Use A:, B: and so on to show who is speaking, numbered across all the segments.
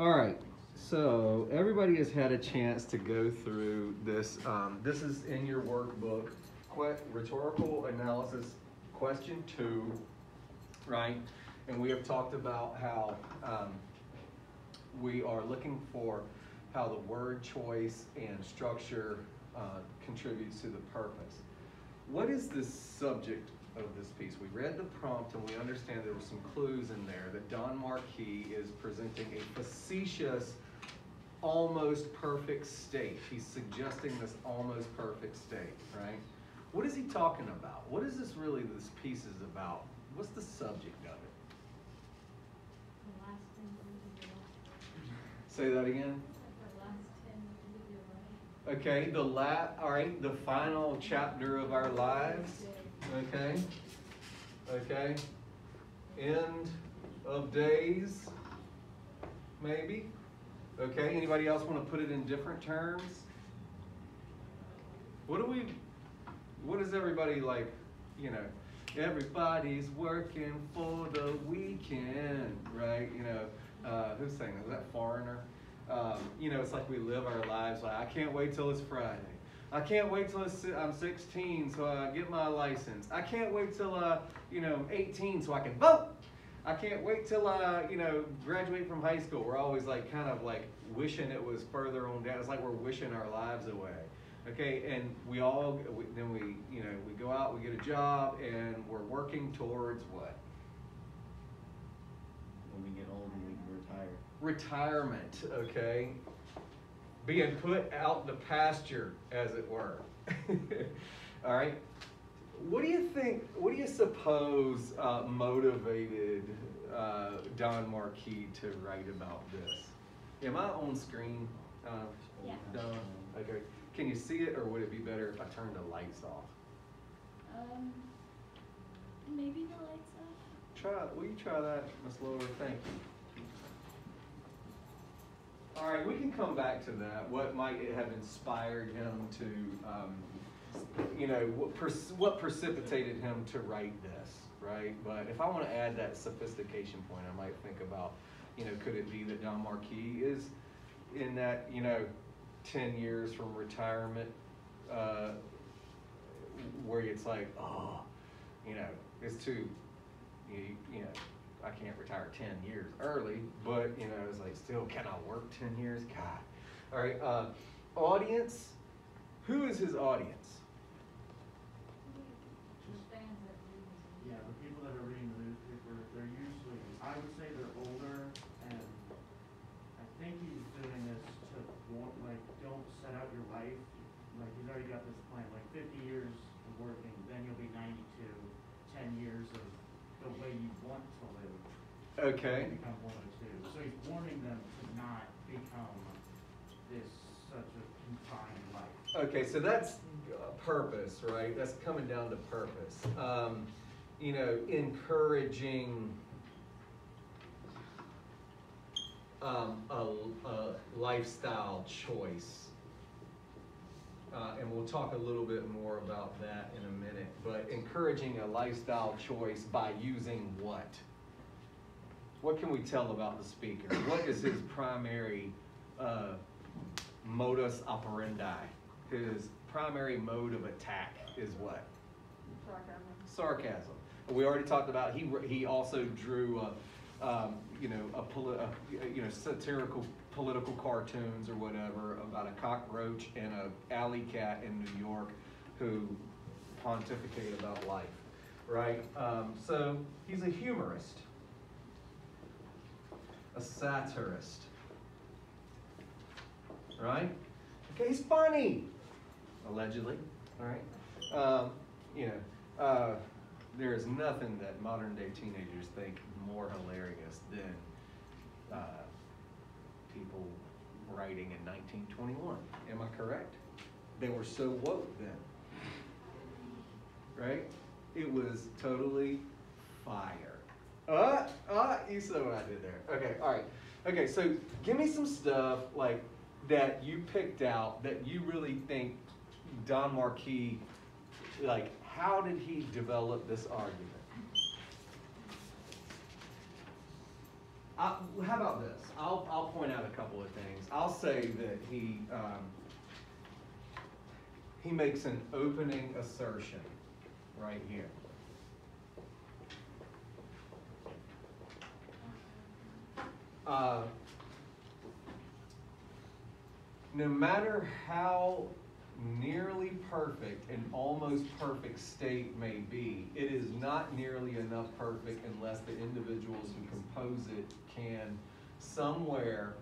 A: All right. So everybody has had a chance to go through this. Um, this is in your workbook, que- rhetorical analysis, question two, right? And we have talked about how um, we are looking for how the word choice and structure uh, contributes to the purpose. What is the subject of this piece? We read the prompt and we understand there were some clues in there that Don Marquis is presenting a facetious, almost perfect state. He's suggesting this almost perfect state, right? What is he talking about? What is this really, this piece is about? What's the subject of it?
B: The last ten years of your life.
A: Say that again?
B: The last ten years of your life.
A: Okay, the la, all right, the final chapter of our lives. Okay, okay. End of days, maybe. Okay, anybody else want to put it in different terms? What do we, what is everybody like, you know, everybody's working for the weekend, right? You know, uh, who's saying that? Is that Foreigner? Um, you know, it's like we live our lives like, I can't wait till it's Friday. I can't wait till I'm 16 so I get my license. I can't wait till, uh, you know, 18 so I can vote. I can't wait till I, you know, graduate from high school. We're always like kind of like wishing it was further on down. It's like we're wishing our lives away. Okay, and we all, we, then we, you know, we go out, we get a job, and we're working towards what?
C: When we get old and we can retire.
A: Retirement, okay? Being put out the pasture, as it were. all right? What do you think, what do you suppose uh, motivated uh, Don Marquis to write about this? Am I on screen, uh,
B: Yeah.
A: Don? Okay. Can you see it, or would it be better if I turned the lights off?
B: Um, maybe the lights off.
A: Try, will you try that, Miss Lower? Thank you. All right, we can come back to that. What might have inspired him to, um, you know, what, pers- what precipitated him to write this, right? But if I want to add that sophistication point, I might think about, you know, could it be that Don Marquis is in that, you know, 10 years from retirement, uh, where it's like, oh, you know, it's too, you, you know, I can't retire ten years early, but you know, it's like still, can I work ten years? God. All right, uh, audience. Who is his audience?
B: Just fans that read this.
D: Yeah, the people that are reading the newspaper, they're usually, I would say they're older, and I think he's doing this to want, like, don't set out your life, like, he's already got this plan, like fifty years of working, then you'll be 92, 10 years of the way you want to live.
A: Okay.
D: Become one two, so he's warning them to not become this, such a confined life.
A: Okay, so that's uh, purpose, right? That's coming down to purpose. Um, you know, encouraging um, a, a lifestyle choice. Uh, and we'll talk a little bit more about that in a minute. But encouraging a lifestyle choice by using what? What can we tell about the speaker? What is his primary uh, modus operandi? His primary mode of attack is what? Sarcasm. We already talked about. He he also drew a, um, you know a, poli- a you know satirical political cartoons or whatever about a cockroach and a alley cat in New York who pontificate about life, right? Um, so he's a humorist, a satirist, right? Okay, he's funny, allegedly. All right, um, you know, uh, there is nothing that modern day teenagers think more hilarious than uh, people writing in 1921. Am I correct? They were so woke then, right? It was totally fire. Uh, uh, you saw what I did there. Okay, all right. Okay, so give me some stuff like that you picked out that you really think Don Marquis, like, how did he develop this argument? I, how about this? I'll, I'll point out a couple of things. I'll say that he, um, he makes an opening assertion right here. Uh, no matter how nearly perfect an almost perfect state may be, it is not nearly enough perfect unless the individuals who compose it can somewhere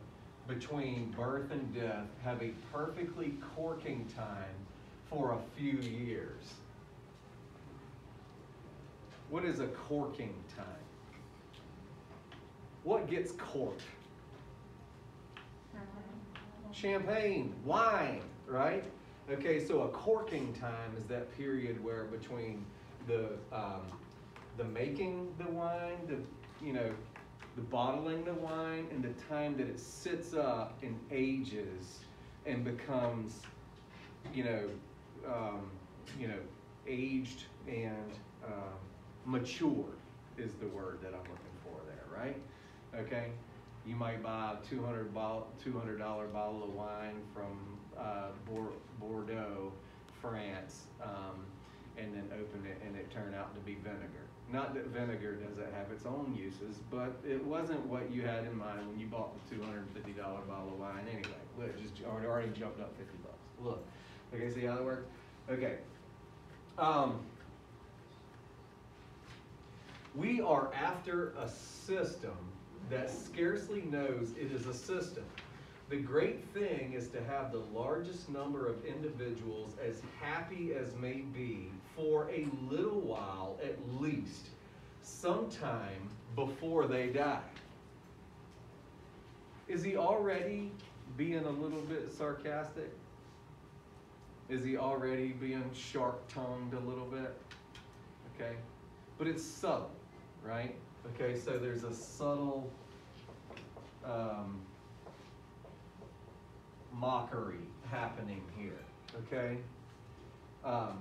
A: between birth and death have a perfectly corking time for a few years. What is a corking time? What gets corked? champagne, wine, right? Okay, so a corking time is that period where between the um, the making the wine, the you know, the bottling the wine, and the time that it sits up and ages and becomes, you know, um, you know, aged and um, matured is the word that I'm looking for there, right? Okay, you might buy a two hundred dollar bottle of wine from uh, Bordeaux, France, um, and then open it and it turned out to be vinegar. Not that vinegar doesn't have its own uses, but it wasn't what you had in mind when you bought the two hundred and fifty dollar bottle of wine anyway. Look, it just already already jumped up fifty bucks. Look, okay, see how that works? Okay. Um, we are after a system that scarcely knows it is a system. The great thing is to have the largest number of individuals as happy as may be for a little while at least, sometime before they die. Is he already being a little bit sarcastic? Is he already being sharp tongued a little bit? Okay? But it's subtle, right? Okay, so there's a subtle um, mockery happening here, okay? Um,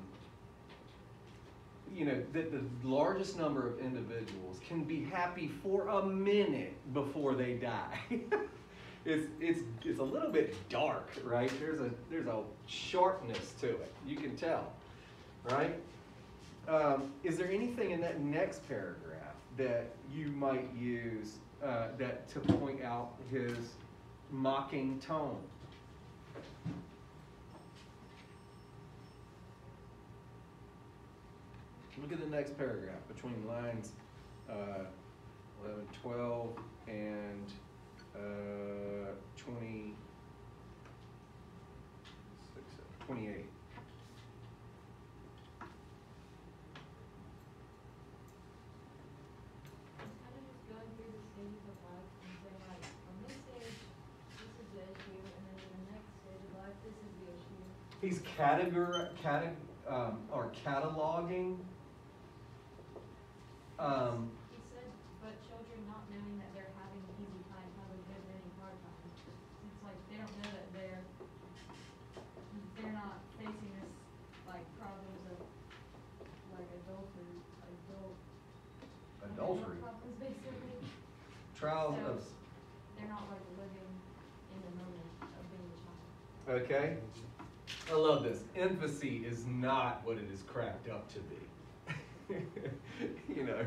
A: you know, that the largest number of individuals can be happy for a minute before they die. it's, it's, it's a little bit dark, right? There's a, there's a sharpness to it. You can tell, right? Um, is there anything in that next paragraph that you might use uh, that to point out his mocking tone? Look at the next paragraph between lines uh, 11, 12, and uh, 20, 28.
B: It's kind of just going through the stages of life and saying like, on this stage, this is the issue, and then in the next stage of life, this is the issue.
A: He's categor, categ, um, or cataloging. Um,
B: He said, but children not knowing that they're having easy times have a good many hard times. It's like, they don't know that they're, they're not facing this, like, problems of, like adultery, adult. adult
A: adultery,
B: Problems, basically.
A: trials of,
B: They're not like living in the moment of being a child.
A: okay? I love this. Infancy is not what it is cracked up to be. you know,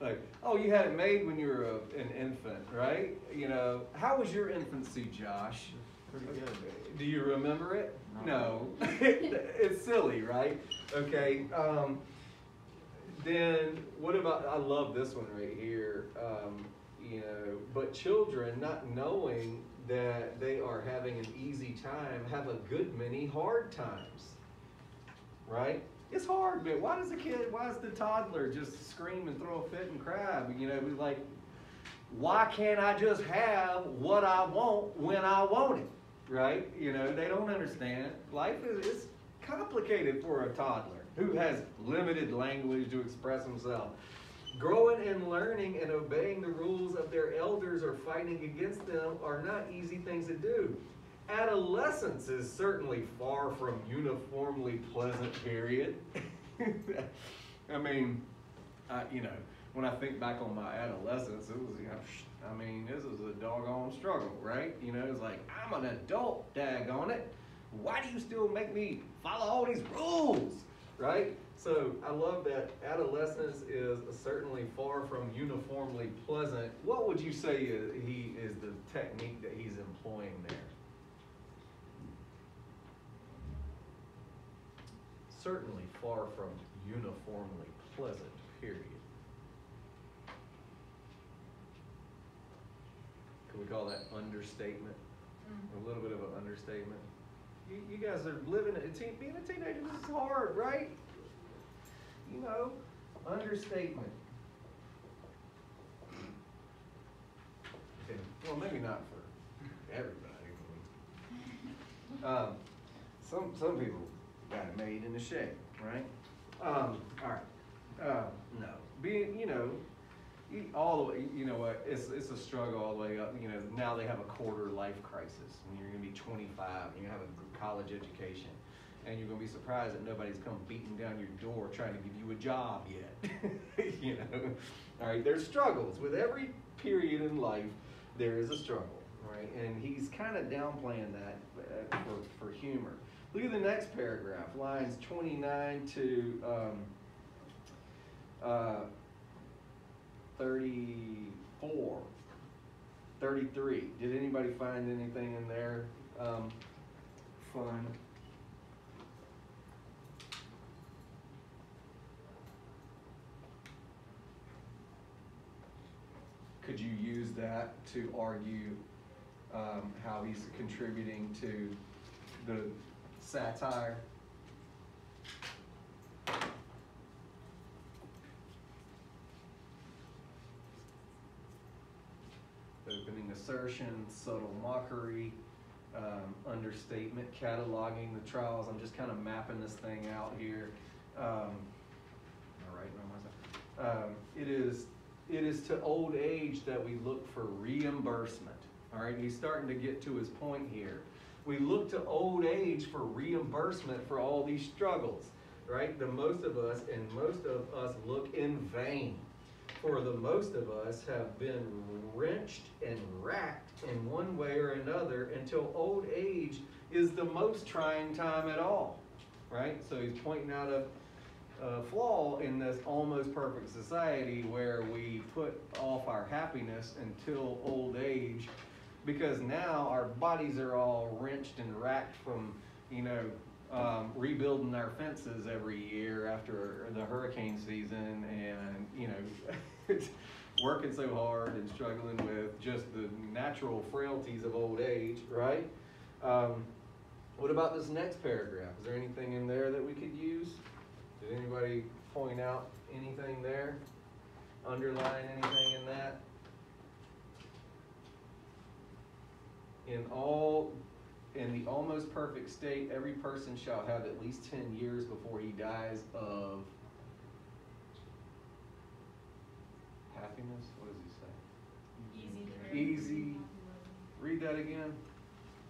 A: like, oh, you had it made when you were a, an infant, right? You know, how was your infancy, Josh?
C: Pretty good.
A: Do you remember it?
C: No.
A: No. it's silly, right? Okay. Um, then what about? I love this one right here. Um, you know, but children not knowing that they are having an easy time have a good many hard times, right? It's hard, but why does the kid, why does the toddler just scream and throw a fit and cry? You know, it's like, why can't I just have what I want when I want it? Right? You know, they don't understand. Life is complicated for a toddler who has limited language to express himself. Growing and learning and obeying the rules of their elders or fighting against them are not easy things to do. Adolescence is certainly far from uniformly pleasant period. I mean, uh, you know, when I think back on my adolescence, it was, you know, I mean, this was a doggone struggle, right? You know, it's like, I'm an adult, daggone it. Why do you still make me follow all these rules, right? So I love that adolescence is certainly far from uniformly pleasant. What would you say is, he is the technique that he's employing there? Certainly far from uniformly pleasant, period. Can we call that understatement? Mm. A little bit of an understatement. You, you guys are living a teen, being a teenager. This is hard, right? You know, understatement. Okay, well, maybe not for everybody. Um, some some people got it made in the shade, right? Um, all right. Uh, no, being you know, all the way, you know what? It's it's a struggle all the way up. You know, now they have a quarter life crisis, and you're gonna be 25, and you have a college education, and you're gonna be surprised that nobody's come beating down your door trying to give you a job yet. you know, all right. There's struggles with every period in life. There is a struggle, right? And he's kind of downplaying that uh, for for humor. Look at the next paragraph, lines 29 to um, uh, 34, 33. Did anybody find anything in there um, fun? Could you use that to argue um, how he's contributing to the satire? opening assertion, subtle mockery, um, understatement, cataloging the trials. I'm just kind of mapping this thing out here. Um, all right. Um, it is it is to old age that we look for reimbursement. All right, he's starting to get to his point here. We look to old age for reimbursement for all these struggles, right? The most of us and most of us look in vain for the most of us have been wrenched and racked in one way or another until old age is the most trying time at all, right? So he's pointing out a, a flaw in this almost perfect society where we put off our happiness until old age because now our bodies are all wrenched and racked from, you know, um, rebuilding our fences every year after the hurricane season and, you know, working so hard and struggling with just the natural frailties of old age, right? Um, what about this next paragraph? Is there anything in there that we could use? Did anybody point out anything there? Underline anything in that? In all, in the almost perfect state, every person shall have at least ten years before he dies of happiness? What does he say?
B: Easy care.
A: Easy. Read that again.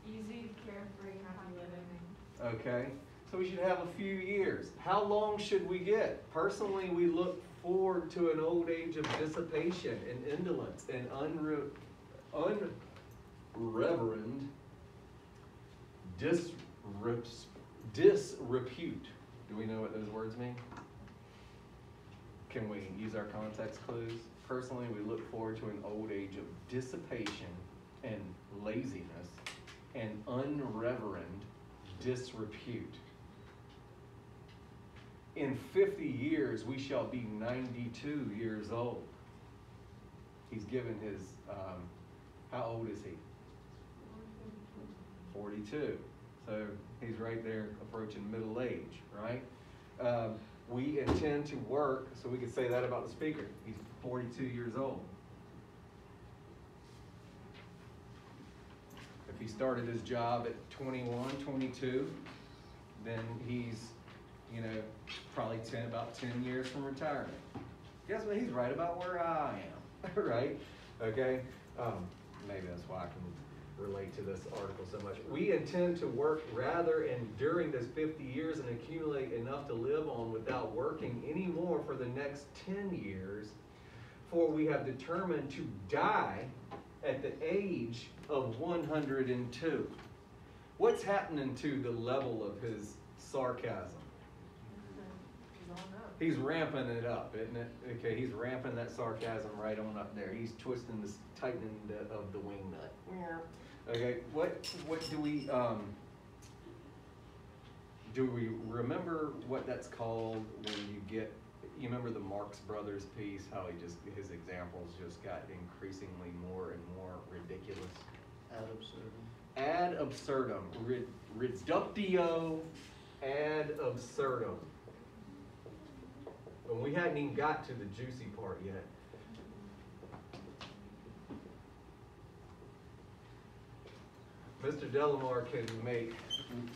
B: Easy, carefree, happy living.
A: Okay, so we should have a few years. How long should we get? Personally, we look forward to an old age of dissipation and indolence and unre- unreverend disrep- disrepute. Do we know what those words mean? Can we use our context clues? Personally, we look forward to an old age of dissipation and laziness and unreverend disrepute. In 50 years, we shall be 92 years old. He's given his, um, how old is he? 42. So he's right there approaching middle age, right? Um, we intend to work, so we could say that about the speaker. He's 42 years old. If he started his job at 21, 22, then he's, you know, probably 10, about 10 years from retirement. Guess what? He's right about where I am, right? Okay? Um, maybe that's why I can relate to this article so much. We intend to work rather and during this 50 years and accumulate enough to live on without working anymore for the next 10 years for we have determined to die at the age of 102. What's happening to the level of his sarcasm? He's ramping it up, isn't it? Okay, he's ramping that sarcasm right on up there. He's twisting this, tightening the, of the wing nut. Yeah. Okay, what, what do we, um, do we remember what that's called when you get, you remember the Marx Brothers piece, how he just, his examples just got increasingly more and more ridiculous?
C: Ad absurdum.
A: Ad absurdum, rid, reductio ad absurdum. And we hadn't even got to the juicy part yet. Mr. Delamar can make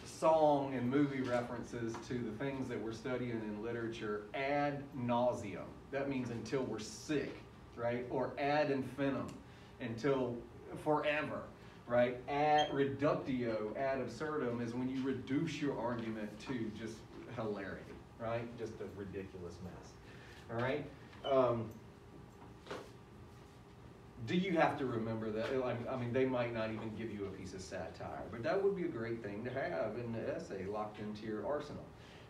A: song and movie references to the things that we're studying in literature ad nauseum. That means until we're sick, right? Or ad infinitum, until forever, right? Ad reductio ad absurdum is when you reduce your argument to just hilarity, right? Just a ridiculous mess. All right? Um, do you have to remember that? I- mean, they might not even give you a piece of satire, but that would be a great thing to have in the essay locked into your arsenal,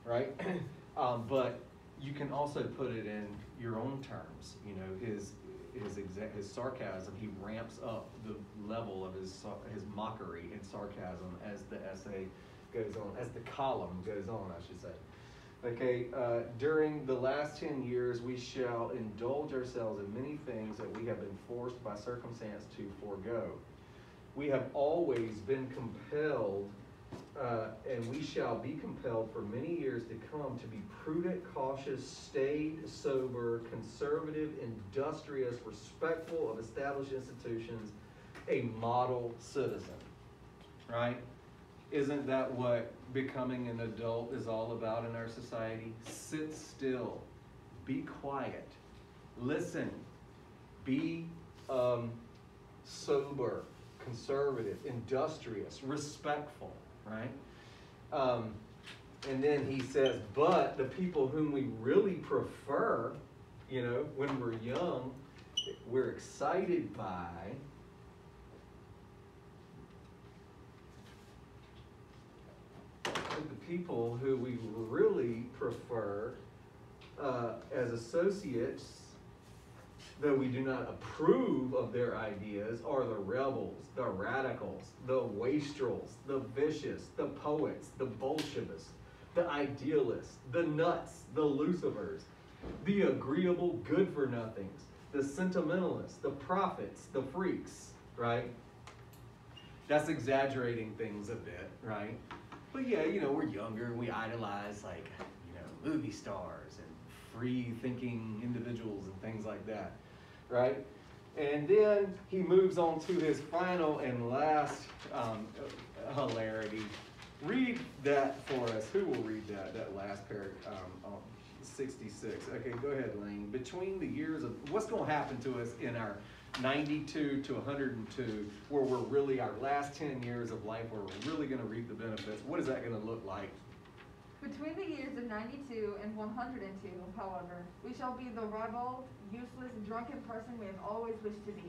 A: right? um, but you can also put it in your own terms. You know, his his his sarcasm. He ramps up the level of his his mockery and sarcasm as the essay goes on, as the column goes on, I should say. Okay, uh, during the last 10 years, we shall indulge ourselves in many things that we have been forced by circumstance to forego. We have always been compelled, uh, and we shall be compelled for many years to come to be prudent, cautious, staid, sober, conservative, industrious, respectful of established institutions, a model citizen. Right? Isn't that what becoming an adult is all about in our society? Sit still, be quiet, listen, be um, sober, conservative, industrious, respectful, right? Um, and then he says, but the people whom we really prefer, you know, when we're young, we're excited by, the people who we really prefer uh, as associates, though we do not approve of their ideas, are the rebels, the radicals, the wastrels, the vicious, the poets, the Bolshevists, the idealists, the nuts, the Lucifers, the agreeable good for nothings, the sentimentalists, the prophets, the freaks, right? That's exaggerating things a bit, right? But yeah, you know, we're younger and we idolize like, you know, movie stars and free thinking individuals and things like that, right? And then he moves on to his final and last um, hilarity. Read that for us. Who will read that? That last paragraph, um, um, 66. Okay, go ahead, Lane. Between the years of what's going to happen to us in our 92 to 102, where we're really our last 10 years of life, where we're really going to reap the benefits. What is that going to look like?
E: Between the years of 92 and 102, however, we shall be the ribald, useless, drunken person we have always wished to be.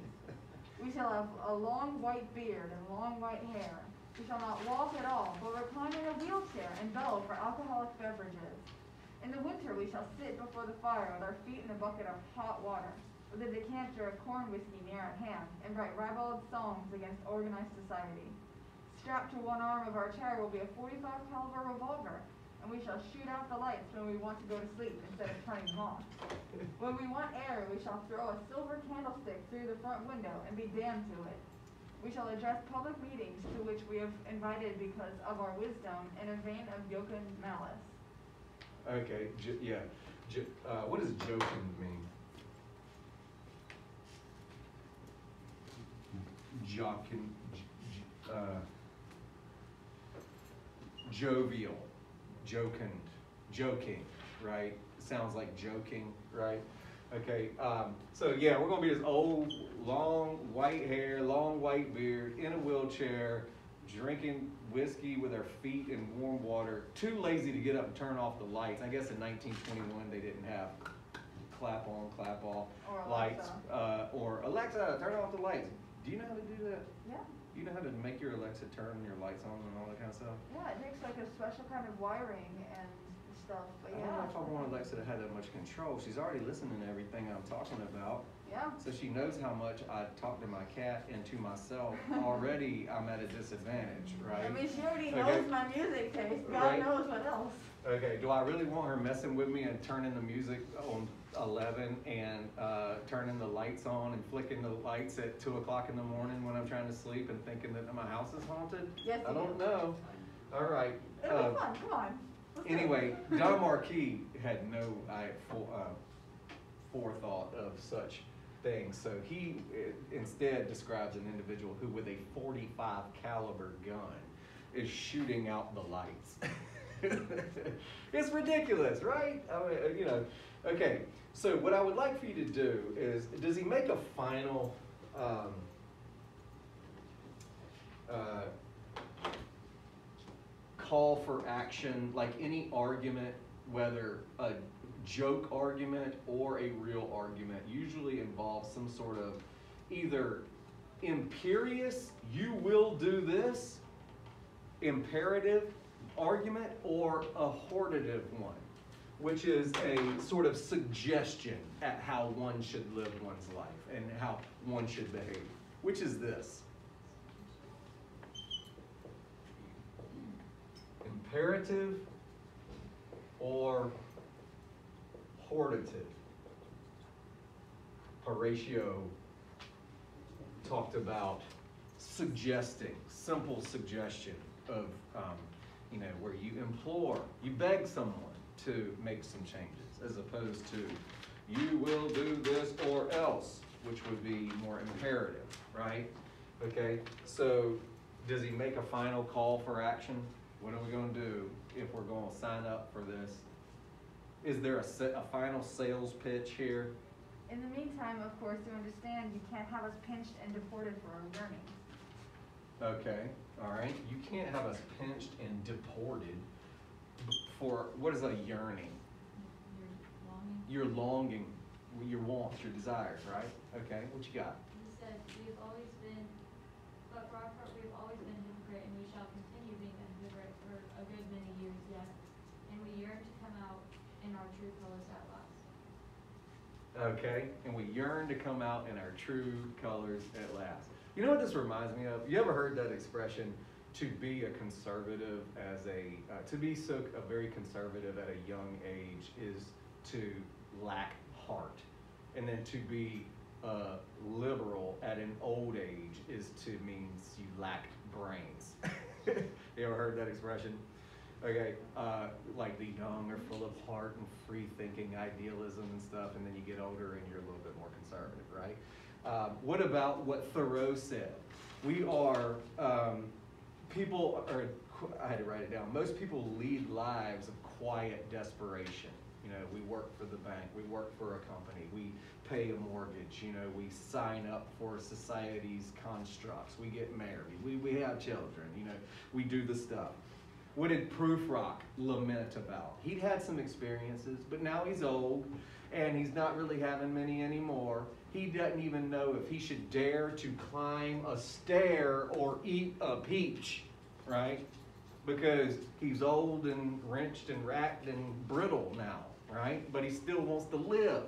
E: We shall have a long white beard and long white hair. We shall not walk at all, but recline in a wheelchair and bellow for alcoholic beverages. In the winter, we shall sit before the fire with our feet in a bucket of hot water, with a decanter of corn whiskey near at hand, and write ribald songs against organized society. Strapped to one arm of our chair will be a 45 caliber revolver, and we shall shoot out the lights when we want to go to sleep instead of turning them off. When we want air, we shall throw a silver candlestick through the front window and be damned to it. We shall address public meetings to which we have invited because of our wisdom in a vein of jocund malice.
A: Okay, yeah. Uh, what does joking mean? Jockin, j- j- uh, jovial, jocund, joking, right? Sounds like joking, right? Okay, um, so yeah, we're gonna be this old, long white hair, long white beard, in a wheelchair, drinking whiskey with our feet in warm water, too lazy to get up and turn off the lights. I guess in 1921 they didn't have clap on, clap off,
E: Or
A: lights,
E: Alexa.
A: uh, or Alexa, turn off the lights. Do you know how to do that?
E: Yeah,
A: Do you know how to make your Alexa turn your lights on and all that kind of stuff?
E: yeah, it makes like a special kind of wiring and stuff, but
A: I
E: yeah.
A: don't know if I want Alexa to have that much control. She's already listening to everything I'm talking about.
E: Yeah,
A: So she knows how much I talk to my cat and to myself. Already, I'm at a disadvantage, right?
E: I mean, she already
A: Okay.
E: knows my music taste, God
A: Right.
E: knows what else.
A: Okay, do I really want her messing with me and turning the music on eleven and, uh, turning the lights on and flicking the lights at two o'clock in the morning when I'm trying to sleep and thinking that my house is haunted?
E: Yes,
A: I don't
E: do.
A: know. All right.
E: It'll
A: uh,
E: be fun, come on. Let's.
A: Anyway, Don Marquis had no I, for, uh, forethought of such things, so he uh, instead describes an individual who, with a 45 caliber gun, is shooting out the lights. it's ridiculous, right? I mean, uh, you know. Okay, so what I would like for you to do is, does he make a final? Um, uh, call for action, like any argument, whether a joke argument or a real argument, usually involves some sort of either imperious, you will do this, imperative argument, or a hortative one, which is a sort of suggestion at how one should live one's life and how one should behave, which is this. imperative or hortative. Horatio talked about suggesting, simple suggestion of, um, you know, where you implore, you beg someone to make some changes, as opposed to, you will do this or else, which would be more imperative, right? Okay, so does he make a final call for action? What are we gonna do if we're gonna sign up for this? Is there a a final sales pitch here?
E: In the meantime, of course, you understand you can't have us pinched and deported for our journey.
A: Okay, all right, you can't have us pinched and deported for, what is a yearning?
B: You're longing.
A: Your longing, your wants, your desires, right? Okay, what you got?
B: He said, we have always been, but for our part, we have always been hypocrite, and we shall continue being a hypocrite for a good many years yet. And we yearn to come out in our true colors at last.
A: Okay, and we yearn to come out in our true colors at last. You know what this reminds me of? You ever heard that expression, to be a conservative as a, uh, to be so, a very conservative at a young age is to lack heart. And then to be uh, liberal at an old age is to means you lack brains. you ever heard that expression? Okay, uh, like the young are full of heart and free thinking idealism and stuff, and then you get older and you're a little bit more conservative, right? Um, what about what Thoreau said? We are, um, people are, I had to write it down. Most people lead lives of quiet desperation. You know, we work for the bank, we work for a company, we pay a mortgage, you know, we sign up for society's constructs, we get married, we, we have children, you know, we do the stuff. What did Prufrock lament about? He'd had some experiences, but now he's old and he's not really having many anymore. He doesn't even know if he should dare to climb a stair or eat a peach, right? Because he's old and wrenched and racked and brittle now, right? But he still wants to live.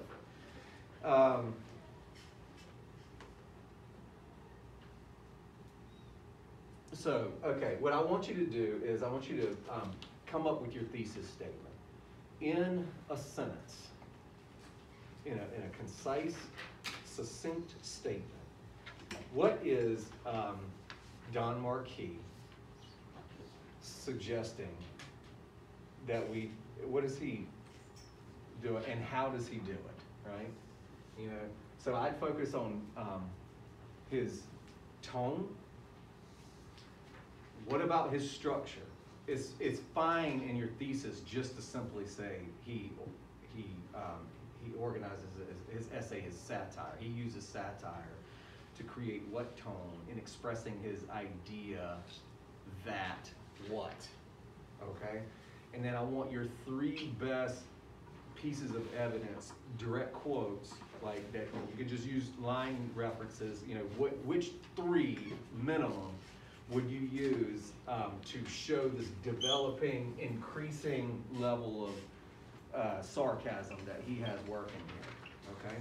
A: Um, So, okay, what I want you to do is I want you to um, come up with your thesis statement in a sentence, in a, in a concise, succinct statement. What is um, Don Marquis suggesting that we, what is he doing and how does he do it, right? You know, so I'd focus on um, his tone, what about his structure? It's, it's fine in your thesis just to simply say he, he, um, he organizes his, his essay, his satire. He uses satire to create what tone in expressing his idea that what, okay? And then I want your three best pieces of evidence, direct quotes, like that, you can just use line references, you know, what, which three minimum would you use, um, to show this developing, increasing level of, uh, sarcasm that he has working here, okay?